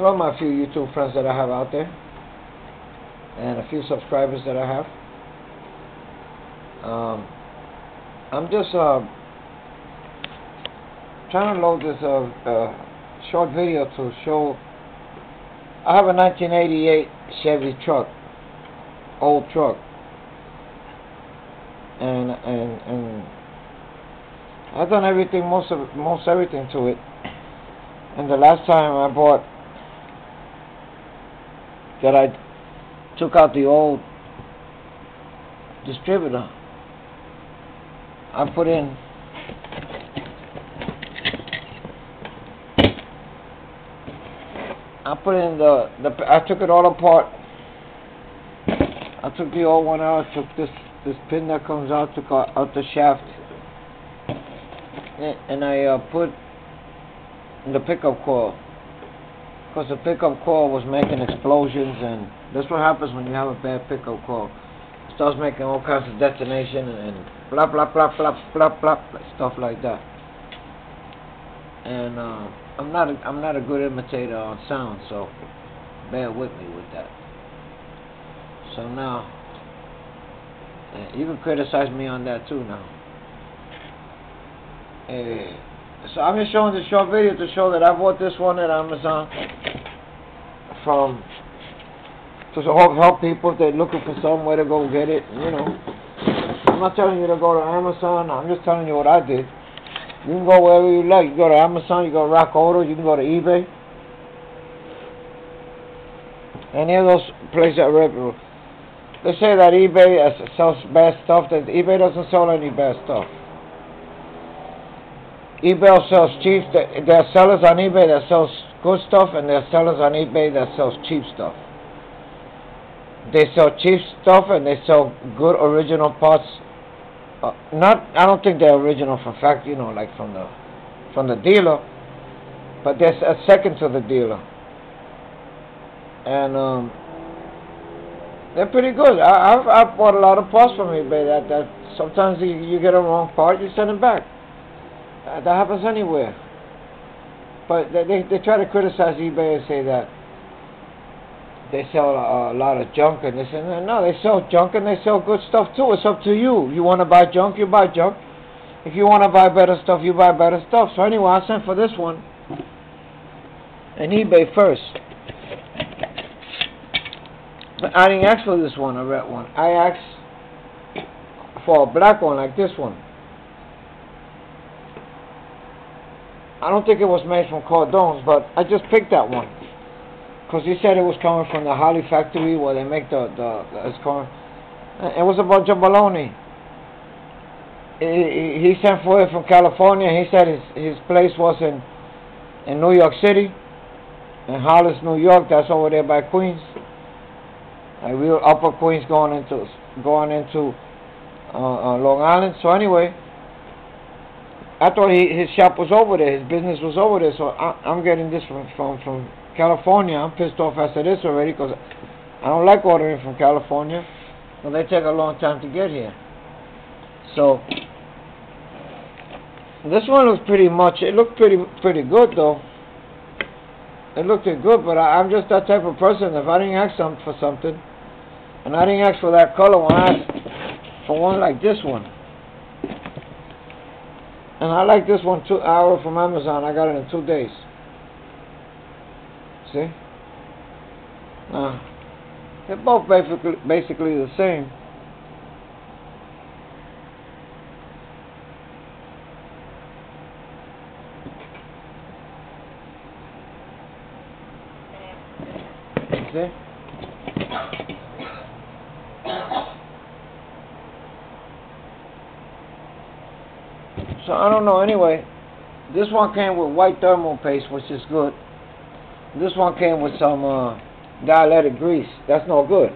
Hello, my few YouTube friends that I have out there, and a few subscribers that I have. Um, I'm just uh, trying to load this uh, uh, short video to show. I have a 1988 Chevy truck, old truck, and and and I've done everything, most of most everything to it. And the last time I bought that I took out the old distributor, I put in I put in the, the I took it all apart. I took the old one out, took this this pin that comes out, took out, out the shaft, and, I uh, put the pickup coil because the pickup coil was making explosions, and that's what happens when you have a bad pickup coil. It starts making all kinds of detonation and, blah blah blah blah blah blah stuff like that. And uh, I'm not a, I'm not a good imitator on sound, so bear with me with that. So now, you can criticize me on that too now. Uh, so I'm just showing the short video to show that I bought this one at Amazon from to help, people if they're looking for somewhere to go get it. You know, I'm not telling you to go to Amazon. I'm just telling you what I did. You can go wherever you like. You go to Amazon, you go to Rock Auto, you can go to eBay. Any of those places that reputable. They say that eBay sells bad stuff. That eBay doesn't sell any bad stuff. eBay sells cheap. There are sellers on eBay that sells good stuff, and there are sellers on eBay that sells cheap stuff. They sell cheap stuff, and they sell good original parts. Uh, not I don't think they're original from fact you know like from the from the dealer but there's a second to the dealer. And um, they're pretty good. I, I've, I've bought a lot of parts from eBay that, that sometimes you, you get a wrong part you send it back. Uh, that happens anywhere but they, they, they try to criticize eBay and say that they sell a, a, lot of junk and this and that. No, they sell junk and they sell good stuff too. It's up to you. You want to buy junk, you buy junk. If you want to buy better stuff, you buy better stuff. So anyway, I sent for this one. And eBay first. But I didn't ask for this one, a red one. I asked for a black one like this one. I don't think it was made from Cardone's, but I just picked that one because he said it was coming from the Holley factory where they make the the, the it's coming. It was a bunch. He, he sent for it from California. He said his his place was in in New York City, in Hollis, New York. That's over there by Queens. Like real upper Queens going into going into uh, uh, Long Island. So anyway, I thought he, his shop was over there. His business was over there. So I, I'm getting this from from from California, I'm pissed off as it is already because I don't like ordering from California. Well, they take a long time to get here. So this one was pretty much. It looked pretty pretty good though. It looked good, but I, I'm just that type of person. If I didn't ask some for something, and I didn't ask for that color one, I asked for one like this one. And I like this one too. Ordered from Amazon. I got it in two days. See? Now, they're both basically, basically the same. See? So I don't know anyway. This one came with white thermal paste, which is good. This one came with some uh, dilated grease. That's no good.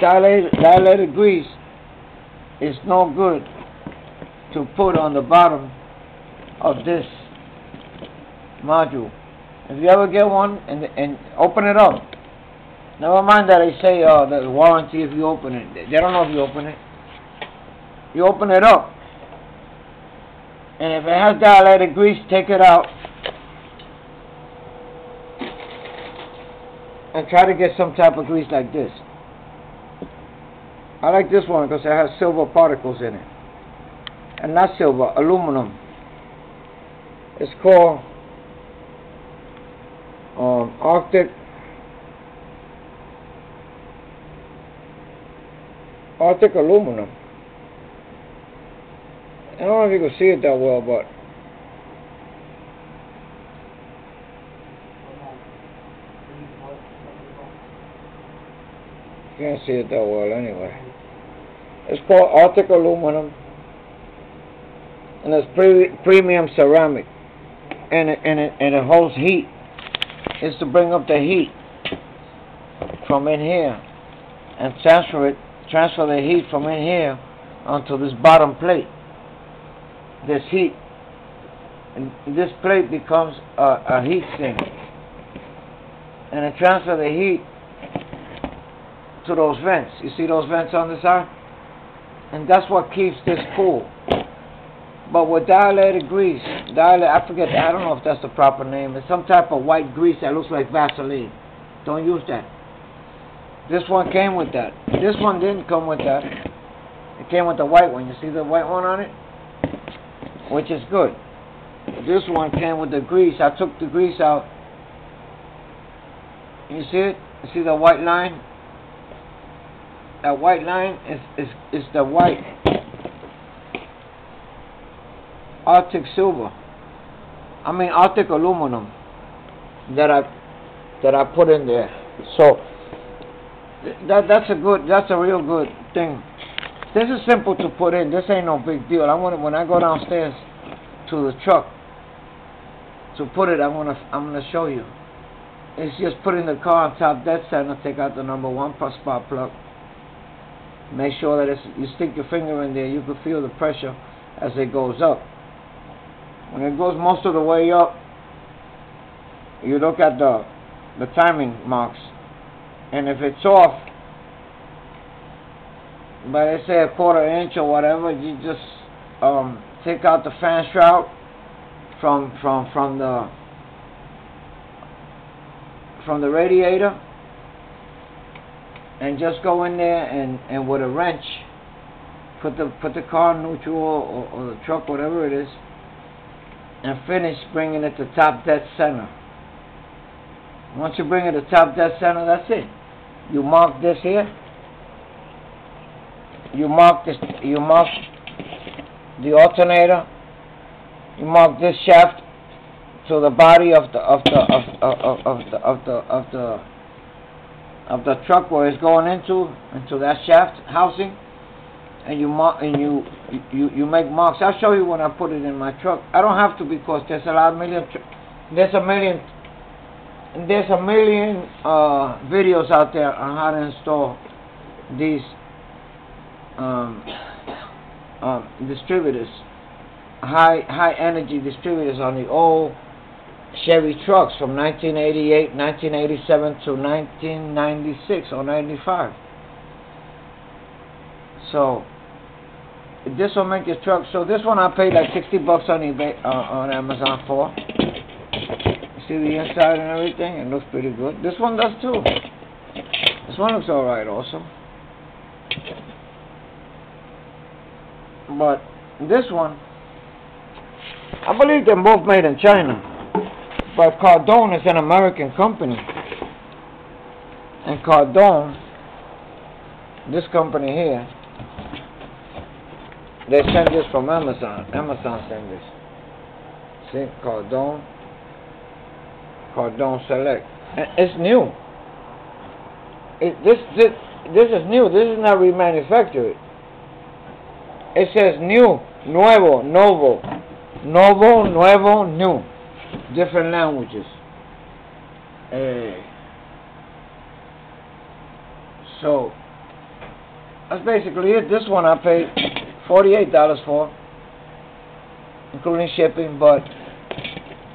Dilated, dilated grease is no good to put on the bottom of this module. If you ever get one and and open it up, never mind that they say uh, the warranty if you open it. They don't know if you open it. You open it up, and if it has dilated grease, take it out and try to get some type of grease like this. I like this one because it has silver particles in it. And not silver, aluminum. It's called um, Arctic Arctic aluminum. I don't know if you can see it that well, but you can't see it that well anyway. It's called Arctic aluminum, and it's pre premium ceramic, and it, and it and it holds heat. It's to bring up the heat from in here and transfer it, transfer the heat from in here onto this bottom plate. This heat, and this plate becomes a, a heat sink, and it transfers the heat to those vents. You see those vents on the side? And that's what keeps this cool. But with dilated grease, dilated, I forget, I don't know if that's the proper name. It's some type of white grease that looks like Vaseline. Don't use that. This one came with that. This one didn't come with that. It came with the white one. You see the white one on it? Which is good. This one came with the grease. I took the grease out. You see it? You see the white line? that white line is, is, is the white Arctic silver. I mean Arctic aluminum that I that I put in there. So that that's a good that's a real good thing. This is simple to put in. This ain't no big deal. I want to, when I go downstairs to the truck to put it. I'm gonna I'm gonna show you. It's just putting the car on top dead center. Take out the number one spark plug Make sure that it's, you stick your finger in there, you can feel the pressure as it goes up. When it goes most of the way up, you look at the the timing marks, and if it's off let's say a quarter inch or whatever, you just um, take out the fan shroud from from from the from the radiator and just go in there and, and with a wrench put the put the car neutral or, or the truck whatever it is and finish bringing it to top dead center. Once you bring it to top dead center that's it. You mark this here you mark this you mark the alternator you mark this shaft to the body of the of the of, of, of, the of the of the of the truck where it's going into into that shaft housing and you mark and you you you make marks. I'll show you when I put it in my truck. I don't have to because there's a lot of million there's a million there's a million uh, videos out there on how to install these um, um, distributors high high energy distributors on the old Chevy trucks from 1988, 1987 to 1996 or 95. So this will make your truck. So this one I paid like 60 bucks on eBay uh, on Amazon for. See the inside and everything. It looks pretty good. This one does too. This one looks alright also. But this one, I believe they're both made in China. But Cardone is an American company. And Cardone, this company here, they send this from Amazon. Amazon send this. See, Cardone, Cardone Select. And it's new. It, this, this, this is new. This is not remanufactured. It says new, nuevo, novo, novo, nuevo, new different languages. Uh, so that's basically it. This one I paid forty-eight dollars for, including shipping. But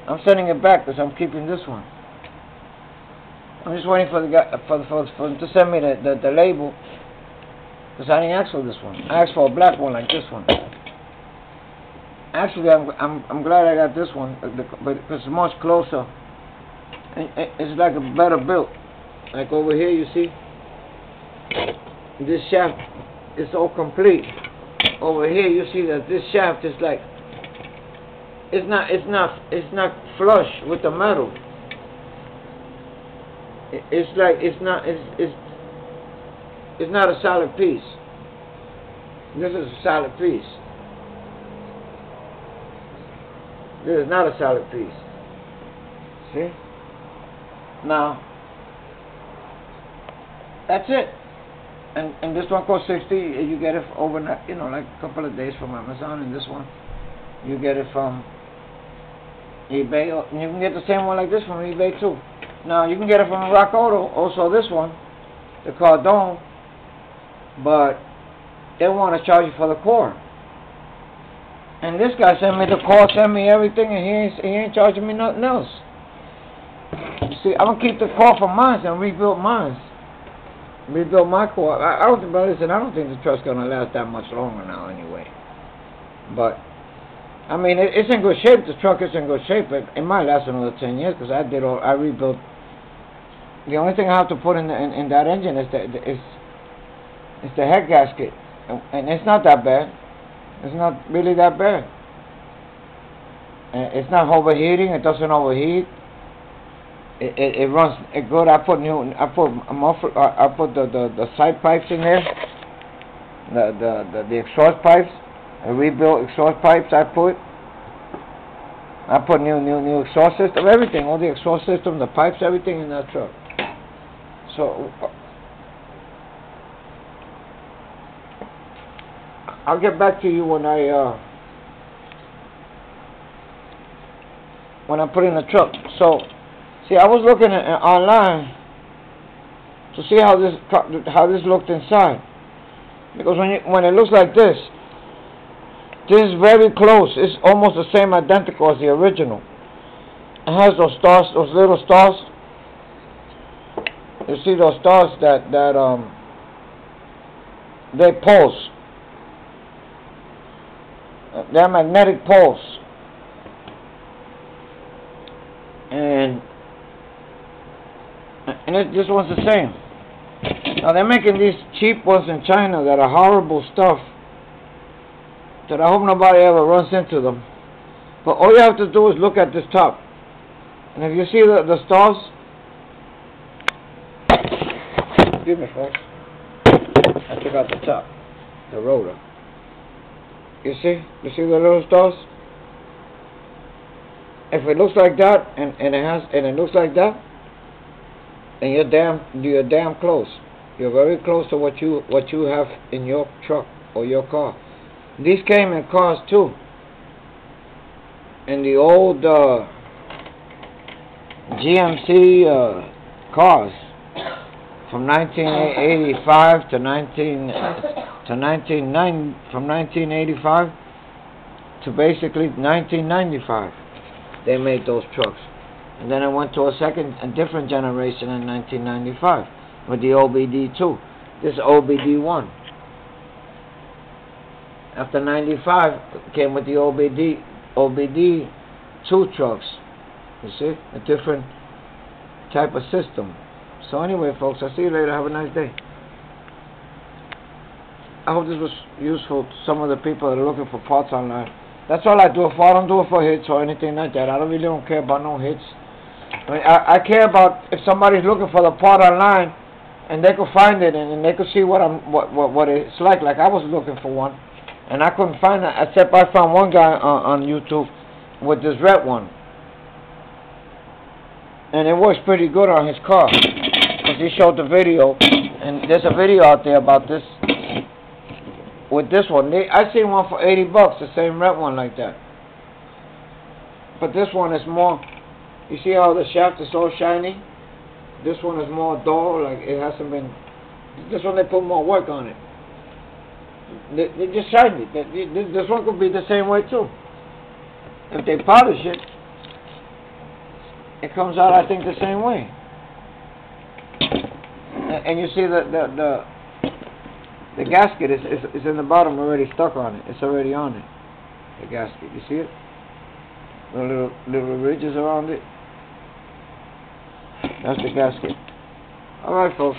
I'm sending it back because I'm keeping this one. I'm just waiting for the guy for for, for them to send me the the, the label because I didn't ask for this one. I asked for a black one like this one. Actually, I'm I'm I'm glad I got this one, uh, but it's much closer. It's like a better built. Like over here, you see, this shaft is all complete. Over here, you see that this shaft is like, it's not, it's not, it's not flush with the metal. It's like, it's not, it's, it's, it's not a solid piece. This is a solid piece. This is not a solid piece. See? Now, that's it. And and this one costs sixty. You get it overnight. You know, like a couple of days from Amazon. And this one, you get it from eBay. And you can get the same one like this from eBay too. Now you can get it from Rock Auto. Also, this one, the Cardone. But they want to charge you for the core. And this guy sent me the core, sent me everything, and he ain't he ain't charging me nothing else. See, I'm gonna keep the core for mine and rebuild mine. Rebuild my core. I, I don't think, but listen, I don't think the truck's gonna last that much longer now, anyway. But I mean, it, it's in good shape. The truck is in good shape. It, it might last another ten years because I did all. I rebuilt. The only thing I have to put in the, in, in that engine is the is is the head gasket, and, it's not that bad. It's not really that bad. It's not overheating. It doesn't overheat. It, it, it runs it good. I put new. I put muffler. I put the, the the side pipes in there. The the the, the exhaust pipes. I rebuilt exhaust pipes. I put. I put new new new exhaust system. Everything. All the exhaust system, the pipes, everything in that truck. So I'll get back to you when I uh when I put in the truck. So see, I was looking at, online to see how this how this looked inside because when you, when it looks like this, this is very close. It's almost the same identical as the original. It has those stars, those little stars. You see those stars that that um they pulse. They're magnetic poles. And and it, just one's the same. Now they're making these cheap ones in China that are horrible stuff. That I hope nobody ever runs into them. But all you have to do is look at this top. And if you see the, the stars, excuse me folks, I took out the top, the rotor. You see? You see the little stars? If it looks like that and, and it has and it looks like that, then you're damn you're damn close. You're very close to what you what you have in your truck or your car. These came in cars too. In the old uh, GMC uh, cars from 1985 to 19 to 1990 from 1985 to basically 1995 they made those trucks. And then it went to a second a different generation in 1995 with the OBD2 this OBD1 after 95 came with the OBD OBD2 trucks you see a different type of system. So anyway folks I'll see you later. Have a nice day I hope this was useful to some of the people that are looking for parts online. Uh, that's all I do for. I don't do it for hits or anything like that. I don't really don't care about no hits. I, mean, I, I care about if somebody's looking for the part online and they could find it and, and they could see what I'm what, what what it's like. Like I was looking for one and I couldn't find it except I found one guy on, on YouTube with this red one. And it works pretty good on his car. Because he showed the video and there's a video out there about this with this one. They, I seen one for 80 bucks, the same red one like that. But this one is more, you see how the shaft is all shiny? This one is more dull, like it hasn't been, this one they put more work on it. They, they just shiny. They, they, this one could be the same way too. If they polish it, it comes out I think the same way. And, and you see the, the, the the gasket is, is, is in the bottom already stuck on it. It's already on it. The gasket. You see it? The little little ridges around it. That's the gasket. All right, folks.